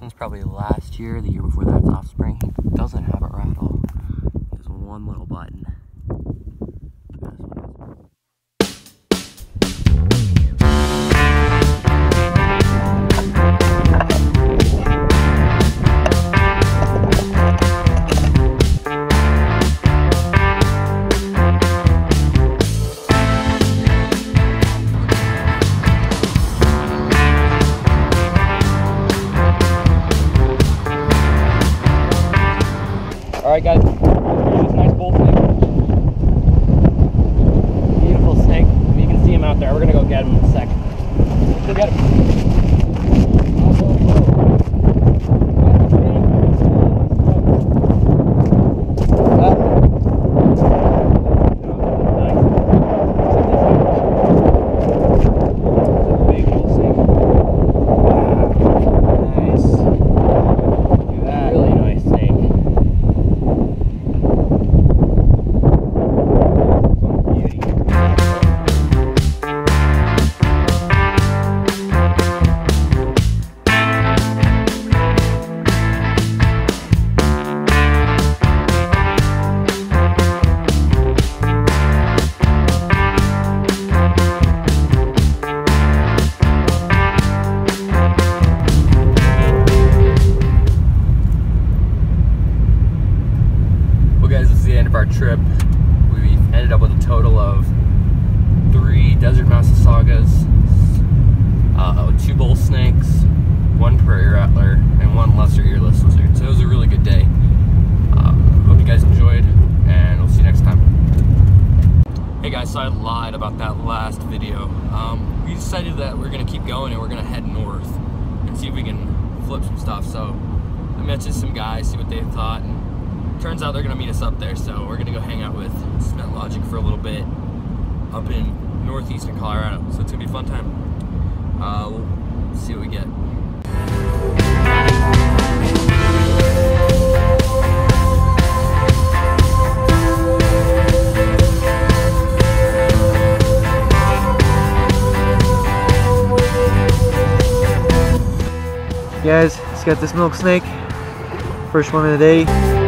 one's probably last year, the year before that's offspring. He doesn't have a rattle. There's one little button. All right, guys. Nice bull So I lied about that last video. Um, we decided that we're gonna keep going and we're gonna head north and see if we can flip some stuff. So I mentioned some guys, see what they thought, and turns out they're gonna meet us up there. So we're gonna go hang out with Smetlogik for a little bit up in northeastern Colorado. So it's gonna be a fun time. Uh, we'll see what we get. Guys, just got this milk snake. First one of the day.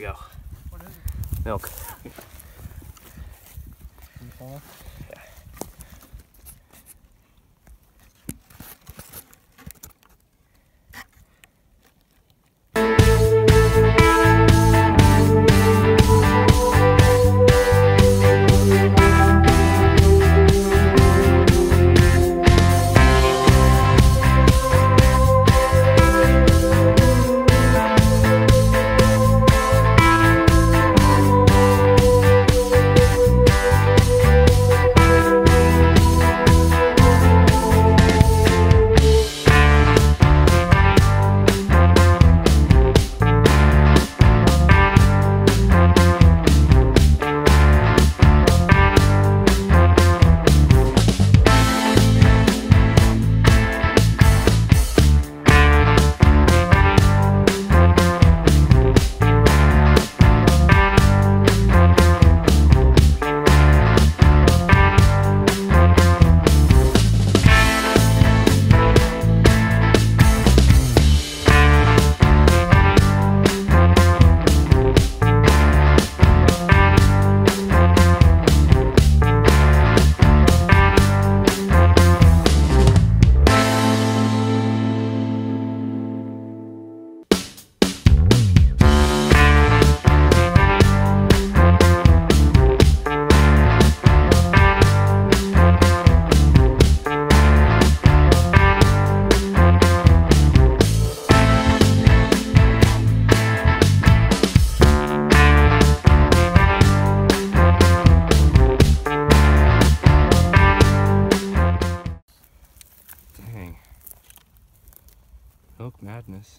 We go. Milk.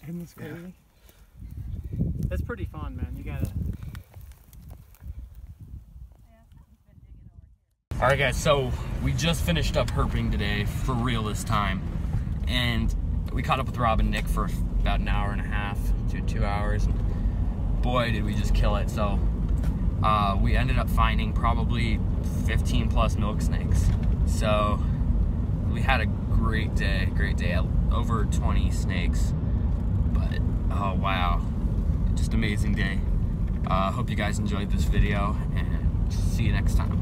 Isn't this crazy? That's pretty fun, man. You gotta. All right, guys. So we just finished up herping today for real this time, and we caught up with Rob and Nick for about an hour and a half to two hours. And boy, did we just kill it! So uh, we ended up finding probably 15 plus milk snakes. So we had a great day, great day. Over 20 snakes, but oh wow, just amazing day. Uh, hope you guys enjoyed this video, and see you next time.